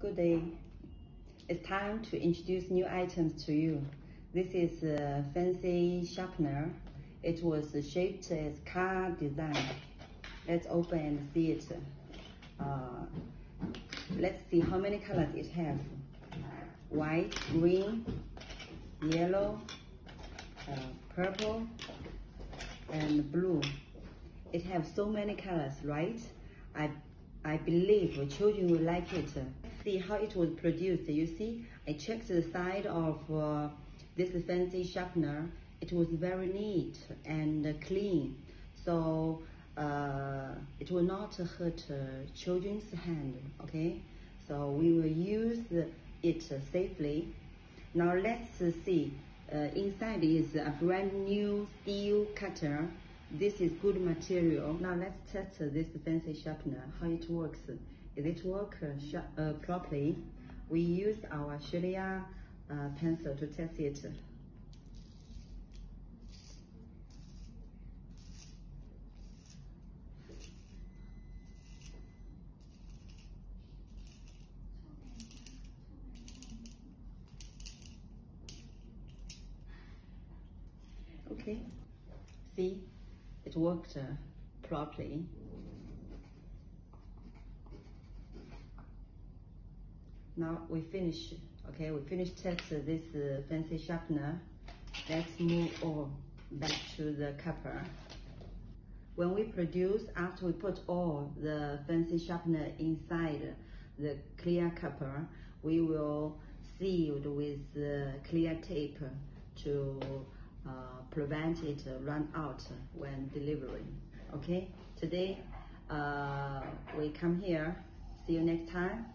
Good day. It's time to introduce new items to you. This is a fancy sharpener. It was shaped as car design. Let's open and see it. Uh, let's see how many colors it has. White, green, yellow, uh, purple, and blue. It has so many colors, right? I I believe children will like it. See how it was produced. You see, I checked the side of uh, this fancy sharpener. It was very neat and clean. So uh, it will not hurt uh, children's hand, okay? So we will use it safely. Now let's see. Uh, inside is a brand new steel cutter this is good material. Now let's test this fancy sharpener, how it works. Is it work uh, uh, properly? We use our Shelia uh, pencil to test it. Okay, see it worked uh, properly. Now we finish, okay, we finished test this uh, fancy sharpener. Let's move on back to the copper. When we produce, after we put all the fancy sharpener inside the clear copper, we will seal it with uh, clear tape to uh, prevent it run out when delivering. Okay, today uh, we come here. See you next time.